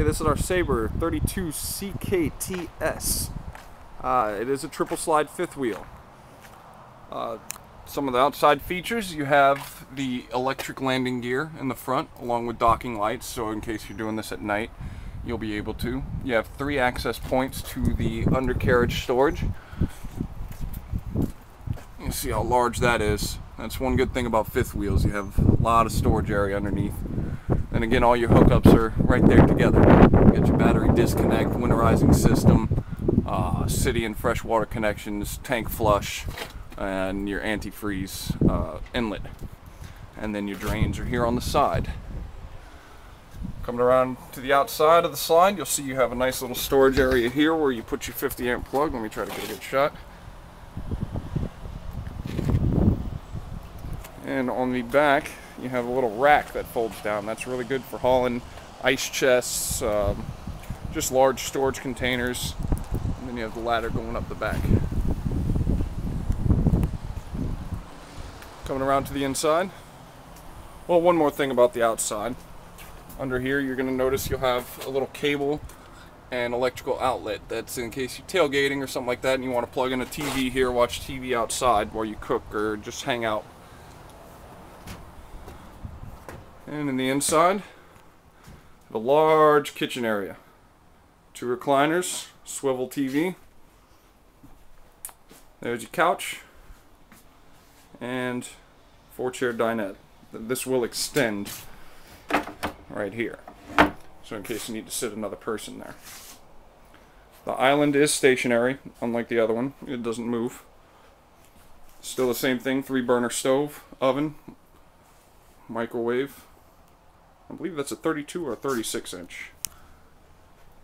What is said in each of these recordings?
Okay, this is our Sabre 32 CKTS. Uh, it is a triple slide fifth wheel. Uh, some of the outside features, you have the electric landing gear in the front along with docking lights, so in case you're doing this at night, you'll be able to. You have three access points to the undercarriage storage. You see how large that is. That's one good thing about fifth wheels, you have a lot of storage area underneath. And again, all your hookups are right there together. You got your battery disconnect, winterizing system, uh, city and freshwater connections, tank flush, and your antifreeze uh, inlet. And then your drains are here on the side. Coming around to the outside of the slide, you'll see you have a nice little storage area here where you put your 50 amp plug. Let me try to get a good shot. And on the back, you have a little rack that folds down. That's really good for hauling ice chests, um, just large storage containers. And then you have the ladder going up the back. Coming around to the inside. Well, one more thing about the outside. Under here, you're going to notice you'll have a little cable and electrical outlet. That's in case you're tailgating or something like that and you want to plug in a TV here, watch TV outside while you cook or just hang out. And in the inside, a large kitchen area. Two recliners, swivel TV. There's your couch. And four chair dinette. This will extend right here. So in case you need to sit another person there. The island is stationary, unlike the other one. It doesn't move. Still the same thing, three burner stove, oven, microwave, I believe that's a 32 or a 36 inch.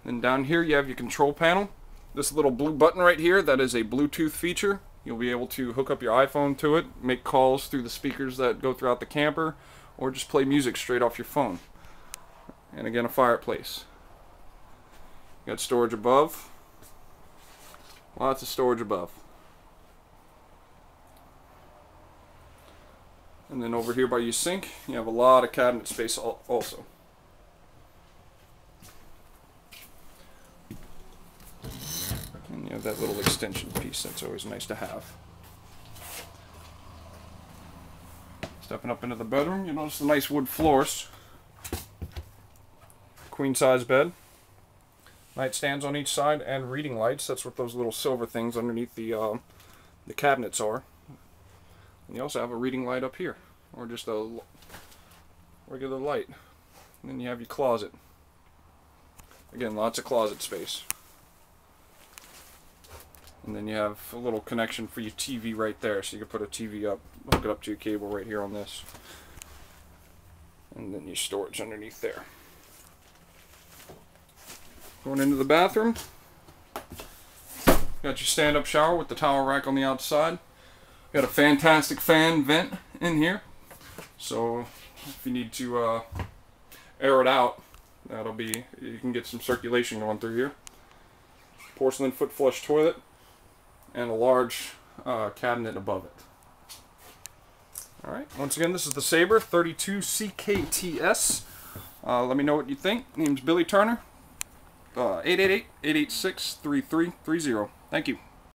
Then down here you have your control panel. This little blue button right here, that is a Bluetooth feature. You'll be able to hook up your iPhone to it, make calls through the speakers that go throughout the camper, or just play music straight off your phone. And again, a fireplace. You got storage above. Lots of storage above. And then over here by your sink, you have a lot of cabinet space also. And you have that little extension piece that's always nice to have. Stepping up into the bedroom, you notice the nice wood floors. Queen size bed. Nightstands on each side and reading lights. That's what those little silver things underneath the, uh, the cabinets are. And you also have a reading light up here, or just a regular light. And then you have your closet. Again, lots of closet space. And then you have a little connection for your TV right there, so you can put a TV up, hook it up to your cable right here on this. And then your storage underneath there. Going into the bathroom. Got your stand-up shower with the towel rack on the outside. Got a fantastic fan vent in here. So if you need to uh, air it out, that'll be, you can get some circulation going through here. Porcelain foot flush toilet and a large uh, cabinet above it. Alright, once again, this is the Sabre 32 CKTS. Uh, let me know what you think. Name's Billy Turner. Uh, 888-886-3330. Thank you.